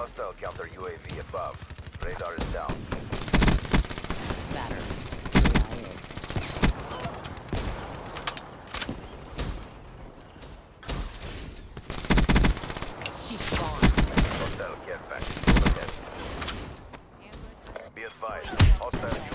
Hostile counter UAV above. Radar is down. Batter. She's gone. Hostile get back. Be advised. Hostile